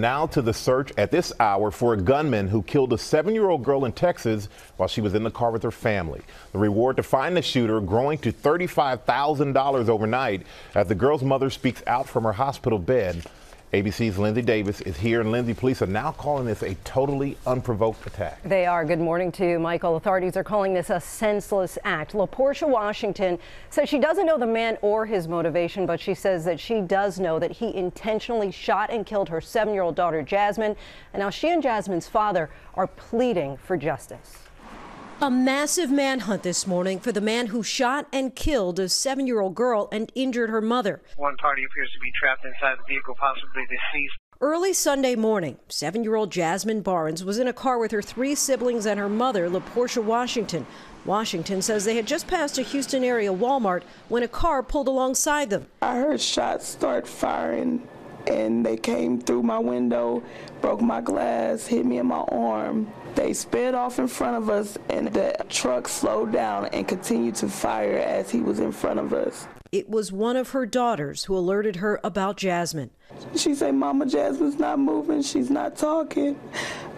Now to the search at this hour for a gunman who killed a seven year old girl in Texas while she was in the car with her family. The reward to find the shooter growing to $35,000 overnight as the girl's mother speaks out from her hospital bed. ABC's Linsey Davis is here, and Linsey, police are now calling this a totally unprovoked attack. They are. Good morning to you, Michael. Authorities are calling this a senseless act. LaPorsha Washington says she doesn't know the man or his motivation, but she says that she does know that he intentionally shot and killed her seven year old daughter, Jazmine. And now she and Jazmine's father are pleading for justice. A massive manhunt this morning for the man who shot and killed a seven year old girl and injured her mother. One party appears to be trapped inside the vehicle, possibly deceased. Early Sunday morning, seven year old Jazmine Barnes was in a car with her three siblings and her mother, LaPorsha Washington. Washington says they had just passed a Houston area Walmart when a car pulled alongside them. I heard shots start firing and they came through my window, broke my glass, hit me in my arm. They sped off in front of us, and the truck slowed down and continued to fire as he was in front of us. It was one of her daughters who alerted her about Jazmine. She said, Mama, Jazmine's not moving. She's not talking.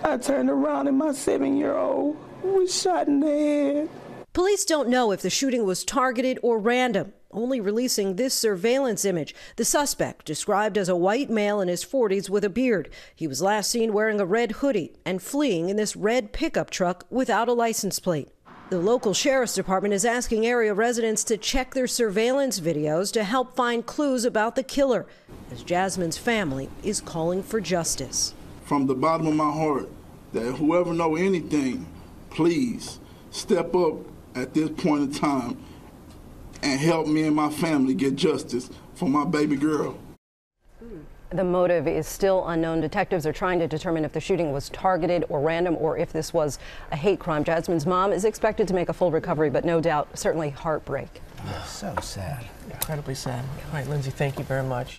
I turned around, and my seven year old was shot in the head. Police don't know if the shooting was targeted or random, only releasing this surveillance image. The suspect, described as a white male in his 40s with a beard. He was last seen wearing a red hoodie and fleeing in this red pickup truck without a license plate. The local sheriff's department is asking area residents to check their surveillance videos to help find clues about the killer, as Jazmine's family is calling for justice. From the bottom of my heart, that whoever know anything, please step up at this point in time and help me and my family get justice for my baby girl. The motive is still unknown. Detectives are trying to determine if the shooting was targeted or random or if this was a hate crime. Jazmine's mom is expected to make a full recovery, but no doubt, certainly heartbreak. So sad. Incredibly sad. All right, Linsey, thank you very much.